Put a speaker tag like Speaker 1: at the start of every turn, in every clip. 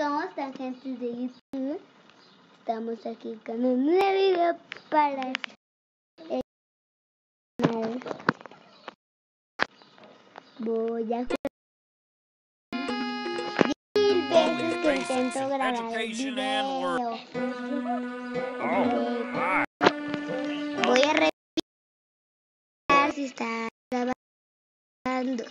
Speaker 1: ¿Cómo están gente de YouTube? Estamos aquí con un nuevo video para el canal. Voy a jugar mil veces que intento grabar el video. Voy a revisar si está grabando.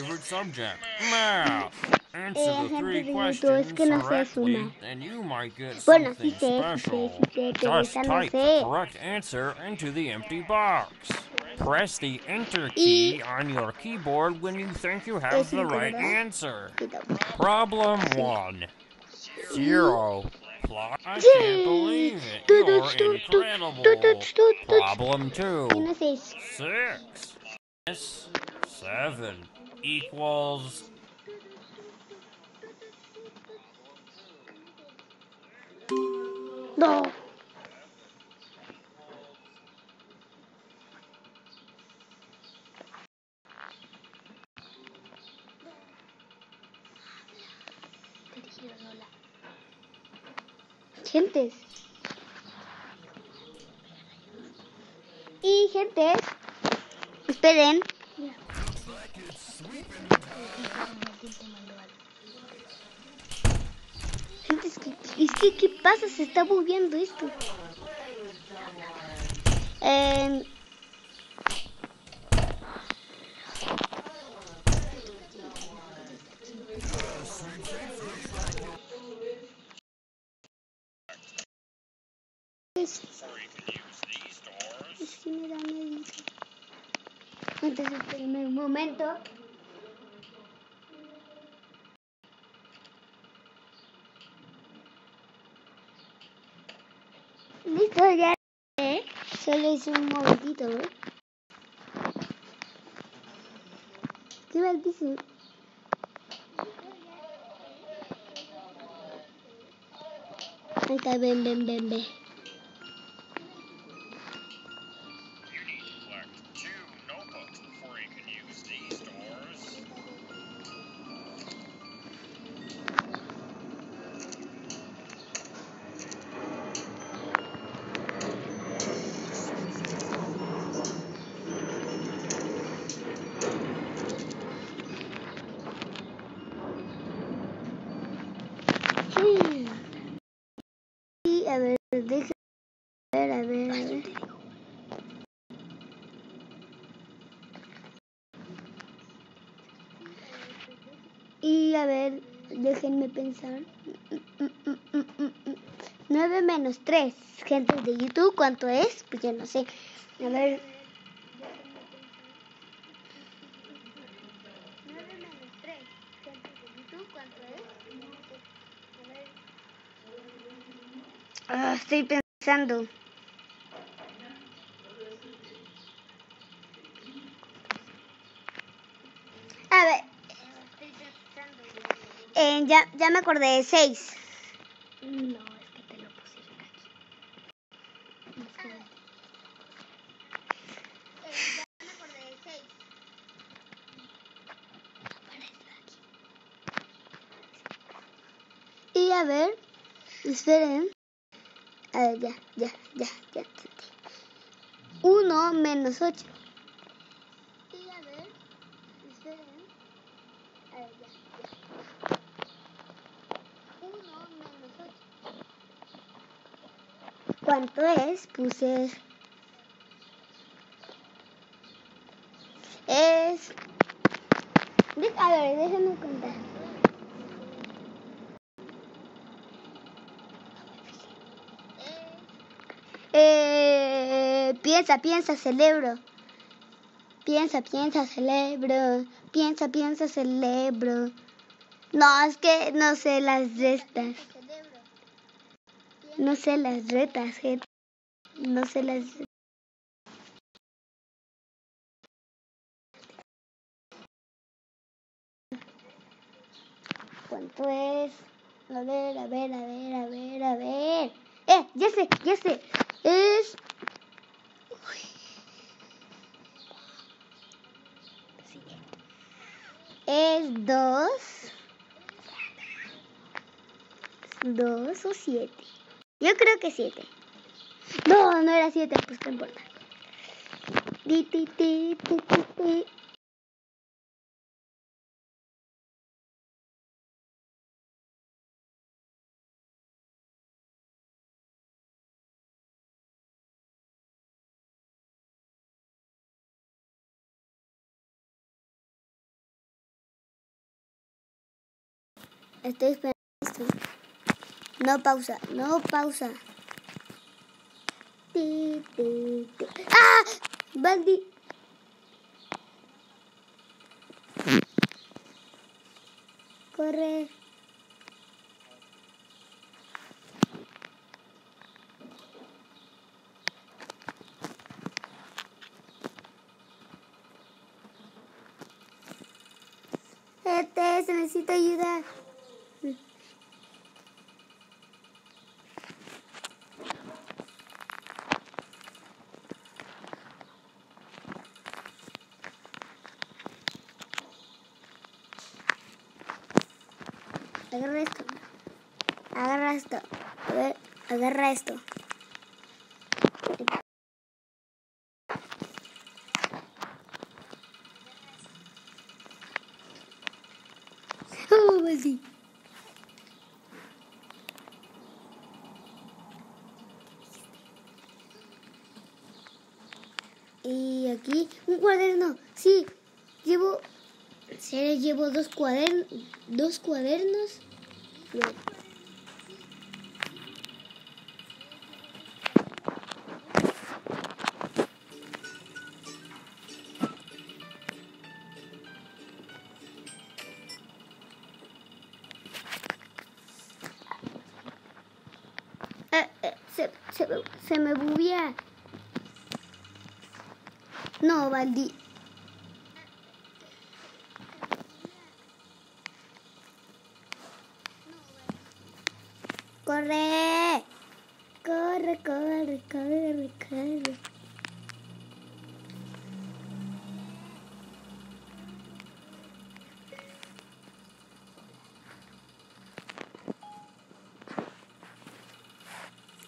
Speaker 2: favorite subject, math. Answer the three questions correctly, and you might get something special. Just type the correct answer into the empty box. Press the Enter key on your keyboard when you think you have the right answer. Problem 1. Zero. Plot, I can't believe it. You're incredible. Problem 2. 6. Seven equals
Speaker 1: No. Gentes. Y gentes. Esperen. Gente, es que, es que, ¿qué pasa? Se está moviendo esto. Eh, es, es que me da miedo. Entonces, espérenme un momento. Listo, ya. ¿eh? Solo hice un momentito, ¿eh? ¿Qué a decir? Ahí está, ven, ven, ven, ven. A ver, déjenme pensar. 9 menos 3. Gente de YouTube, ¿cuánto es? Pues yo no sé. A ver. 9 menos 3. Gente de YouTube, ¿cuánto es? A ver. Estoy pensando. A ver. Eh, ya, ya me acordé de 6. No, es que te lo pusieron aquí. ya me acordé de 6. Y a ver, esperen. A ver, ya, ya, ya, ya. entendí. 1 menos 8. Y a ver, esperen. A ver, ya. 1 menos 8. ¿Cuánto es? Puse. Es. de- A ver, déjenme contar. Eh, piensa, piensa, celebro. Piensa, piensa, celebro. Piensa, piensa, celebro. No, es que no sé las restas. No sé las retas, gente. No sé las. ¿Cuánto es? A ver, a ver, a ver. ya sé, ya sé. Es. Es dos. Dos o siete. Yo creo que siete. No, no era siete, pues no importa. Ti, ti, ti, ti. Estoy esperando esto. No pausa, no pausa. Ti, ti, ti. ¡Ah! Baldi. Corre. Este, se necesita ayuda. Agarra esto. Agarra esto. A ver, agarra esto. Oh, Baldi. Y aquí un cuaderno. Sí, llevo. ¿En serio llevo dos cuadernos? ¿Dos cuadernos? No. Eh, eh, se, se, me- se me bubía. No, Baldi. Corre. Corre, corre, corre, corre.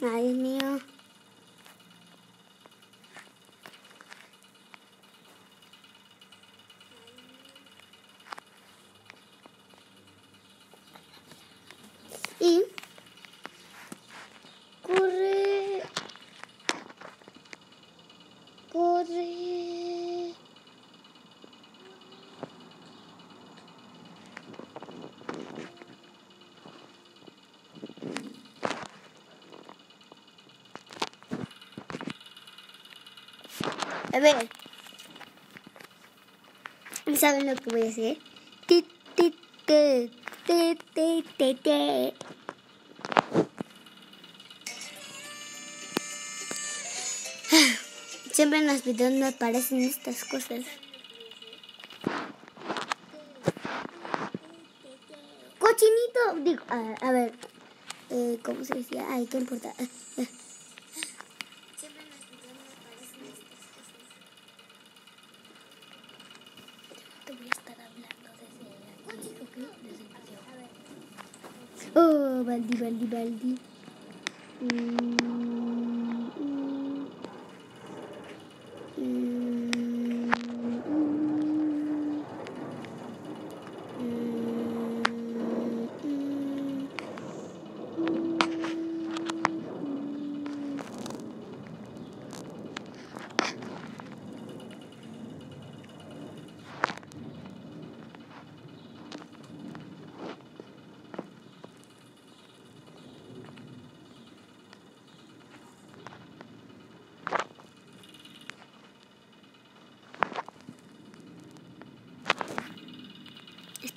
Speaker 1: Ay, Dios mío. Y corre. Corre. A ver. ¿Saben lo que voy a hacer? Ti, ti, ti. Siempre en los videos me aparecen estas cosas. Cochinito, digo, a, a ver, eh, ¿cómo se decía? Ay, ¿qué importa? Oh, belli, belli, belli. Mm.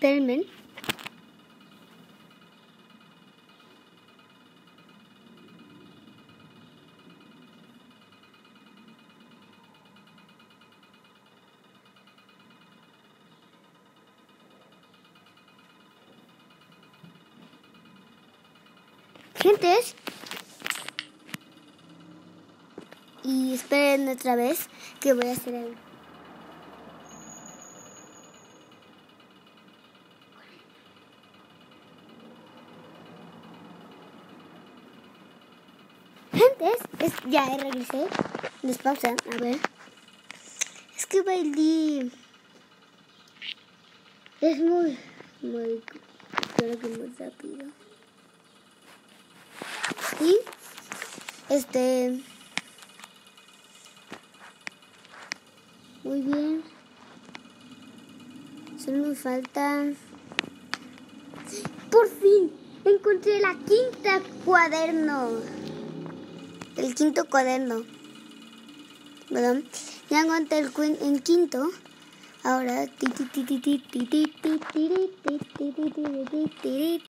Speaker 1: Espérenme. Gentes, Y esperen otra vez que voy a hacer algo. Antes, ya regresé. Despausa, a ver. Es que bailé. Es muy, muy, creo que muy rápido. Y, este, muy bien. Solo me falta. Por fin, encontré la quinta cuaderno. El quinto cuaderno. Bueno, ya encontré el, el quinto. Ahora.